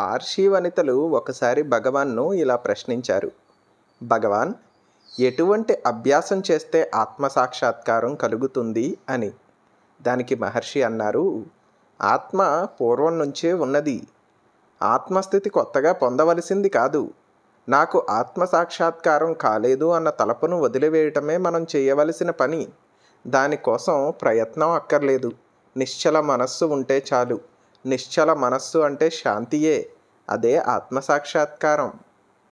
పార్షి వనితలు ఒకసారి భగవాన్ను ఇలా ప్రశ్నించారు. భగవాన్ ఎటువంటి అభ్యాసం చేస్తే ఆత్మసాక్షాత్కారం కలుగుతుంది అని? దానికి మహర్షి అన్నారు ఆత్మ పూర్వం నుంచే ఉన్నది. ఆత్మస్థితి కొత్తగా పొందవలసింది కాదు. నాకు ఆత్మ సాక్షాత్కారం కాలేదు అన్న తలపును వదిలివేయటమే మనం చేయవలసిన పని. దానికోసం ప్రయత్నం అక్కర్లేదు. నిశ్చల మనస్సు ఉంటే చాలు. నిశ్చల మనస్సు అంటే శాంతియే. అదే ఆత్మ సాక్షాత్కారం